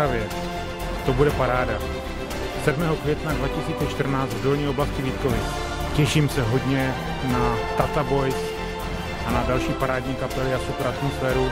Ostravě. To bude paráda. 7. května 2014 v dolní oblasti Vítkovic. Těším se hodně na Tata Boys a na další parádní kapely a super atmosféru.